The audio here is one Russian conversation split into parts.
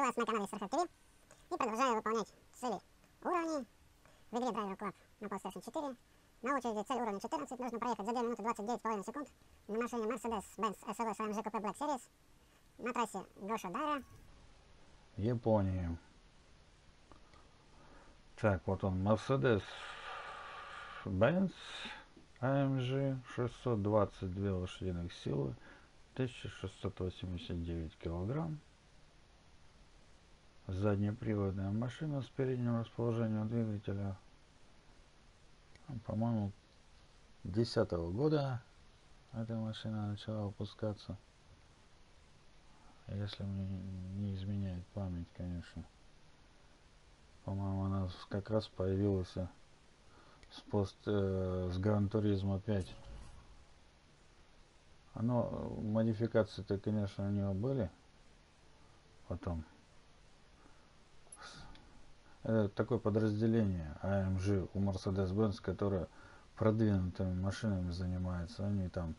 вас на канале Starhawk TV и продолжаю выполнять цели уровней в игре Driver Club на PlayStation 4. На очереди цель уровня 14, нужно проехать за 2 минуты 29,5 секунд на машине Mercedes-Benz SLS AMG Coupe Black Series на трассе Гоша Дара. Японии. Так, вот он, Mercedes Benz AMG 622 лошадиных силы, 1689 килограмм. Заднеприводная машина с передним расположением двигателя. По-моему, 2010 года эта машина начала выпускаться. Если мне не изменяет память, конечно. По-моему, она как раз появилась с пост э, с Гран Туризма 5. Оно, модификации-то, конечно, у него были. Потом. Это такое подразделение AMG у Mercedes-Benz, которое продвинутыми машинами занимается. Они там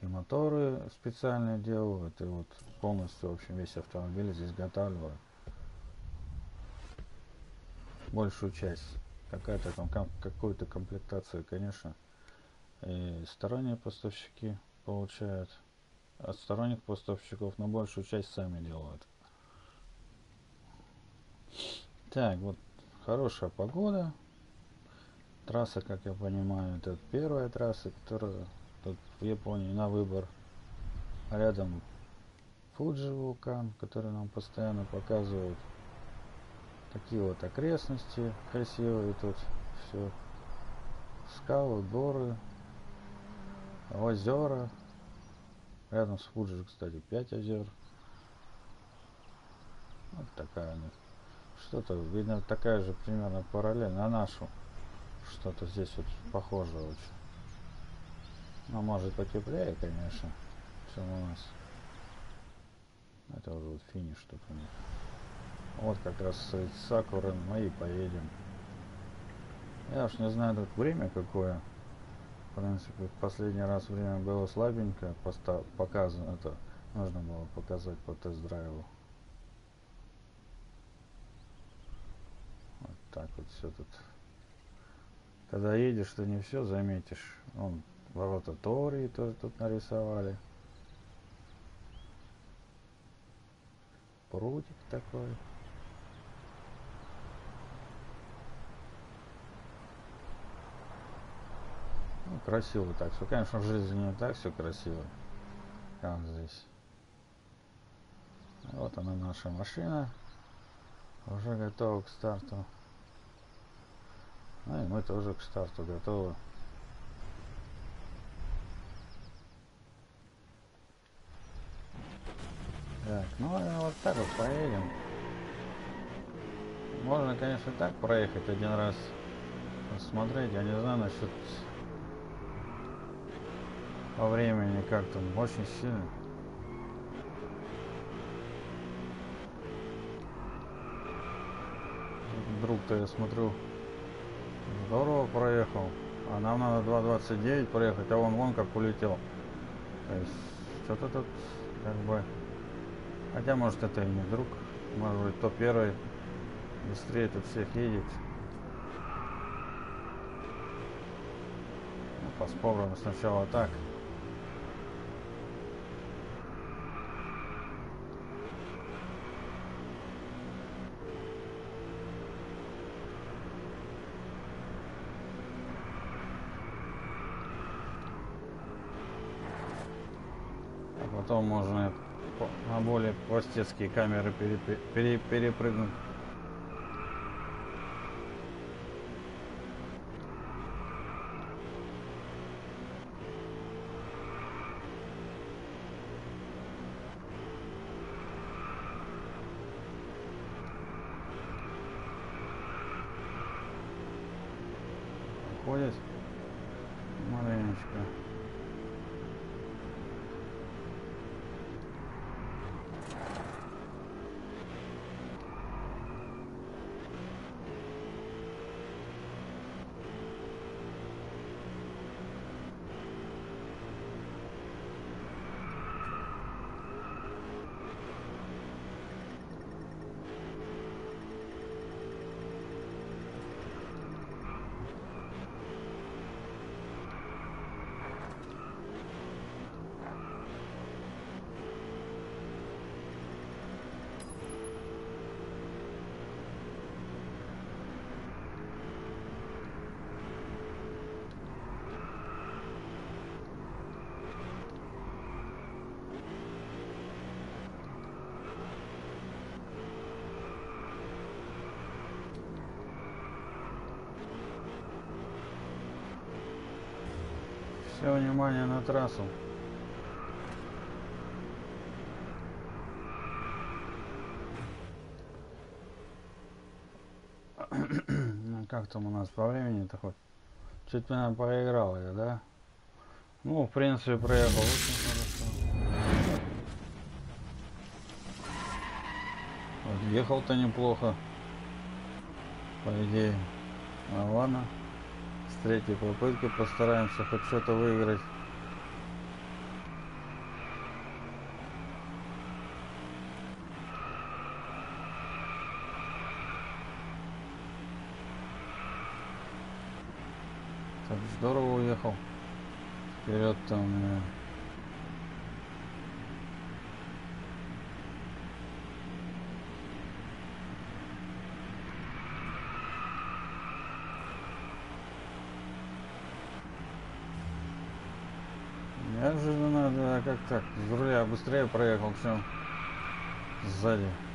и моторы специальные делают, и вот полностью, в общем, весь автомобиль здесь изготавливают. Большую часть какая-то там какую-то комплектацию, конечно, и сторонние поставщики получают от сторонних поставщиков, но большую часть сами делают. Так, вот хорошая погода. Трасса, как я понимаю, это первая трасса, которая тут в Японии на выбор. Рядом Фуджи вулкан, который нам постоянно показывают такие вот окрестности красивые тут. Все скалы горы озера. Рядом с фуджи кстати 5 озер. Вот такая у что-то видно такая же примерно параллель на нашу что-то здесь вот похоже очень но может потеплее конечно чем у нас это уже вот финиш тут у них вот как раз с Сакуры мы и поедем. Я уж не знаю тут время какое. В принципе, в последний раз время было слабенькое, показано это нужно было показать по тест-драйву. Вот так вот все тут. Когда едешь, ты не все заметишь. Вон, ворота Тории тоже тут нарисовали. Прутик такой. Ну, красиво так все. Конечно, в жизни не так все красиво, как здесь. Вот она наша машина. Уже готова к старту. Ну и мы тоже к старту готовы. Так, ну вот так вот поедем. Можно, конечно, так проехать один раз. Посмотреть, я не знаю насчет по времени как там очень сильно. Друг-то я смотрю здорово проехал, а нам надо 2.29 проехать, а он вон как улетел. То есть что-то тут как бы... Хотя может это и не друг, может быть то первый быстрее тут всех едет. Ну, поспробуем сначала так. Потом можно на более простецкие камеры перепрыгнуть. Ходит маленечко. Все внимание на трассу. Ну, как там у нас по времени-то хоть? Чуть меня проиграл я, да? Ну, в принципе, проехал очень хорошо. Вот, ехал-то неплохо. По идее. Ну ладно. Третьей попытки постараемся хоть что-то выиграть. Так здорово уехал. Вперед там. Э, Неожиданно, да, как так? С руля быстрее проехал, чем сзади.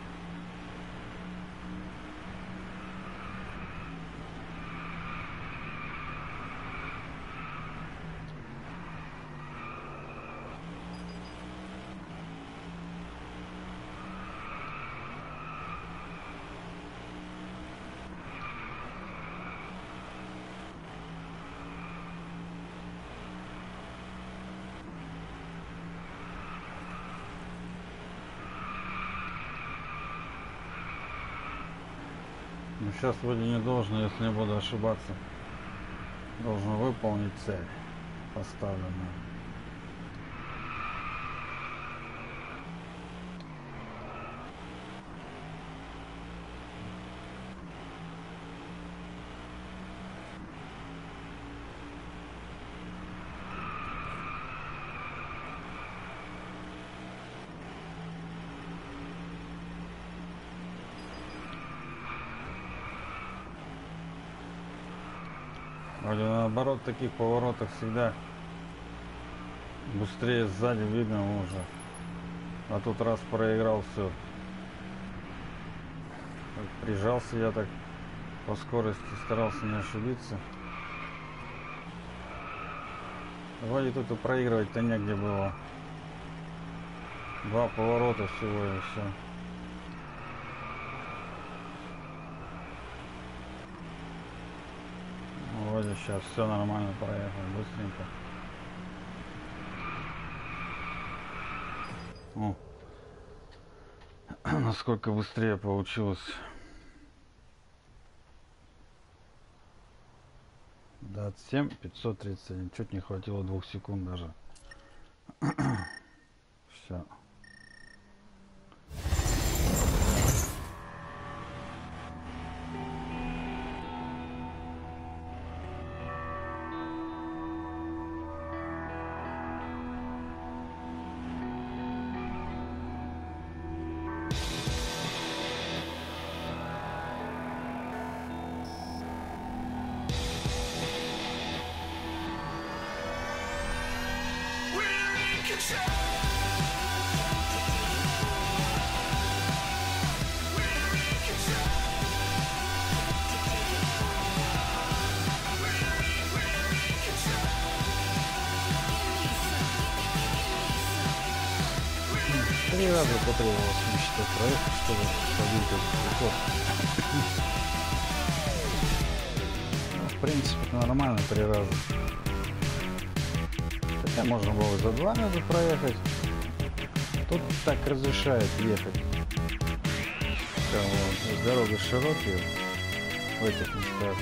Ну, сейчас вроде не должен, если не буду ошибаться. Должен выполнить цель поставленную. Вроде наоборот, в таких поворотах всегда быстрее сзади видно уже. А тут раз проиграл все. Прижался я так по скорости, старался не ошибиться. Вроде тут и проигрывать-то негде было. Два поворота всего и все. Вроде сейчас все нормально проехал, быстренько. О, насколько быстрее получилось. Дат 7, 531. Чуть не хватило двух секунд даже. Все. Три раза потребовалось мне считать проехать, чтобы побить этот рекорд. Ну, в принципе, это нормально, три раза. Можно было за два раза проехать. Тут так разрешает ехать. Там вот, дорога широкие в этих местах.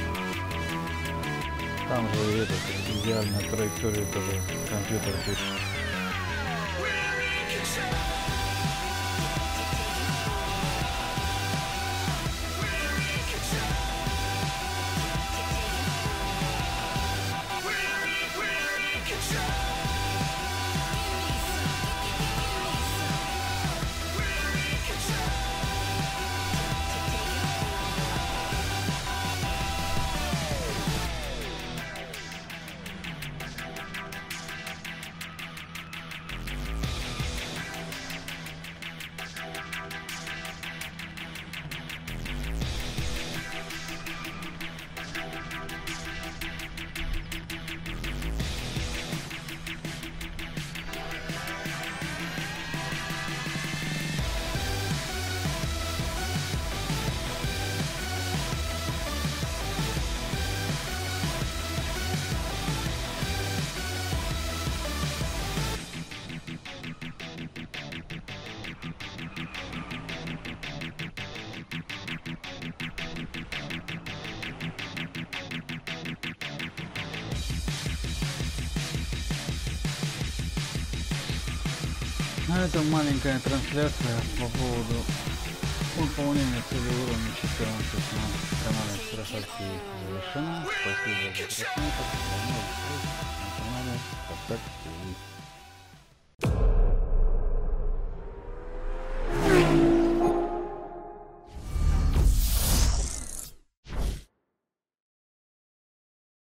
Там же этот идеальная траектория тоже компьютер пишет. На этом маленькая трансляция по поводу выполнения цели уровня 14 на канале Страховки завершена. Спасибо за просмотр. До новых встреч на канале.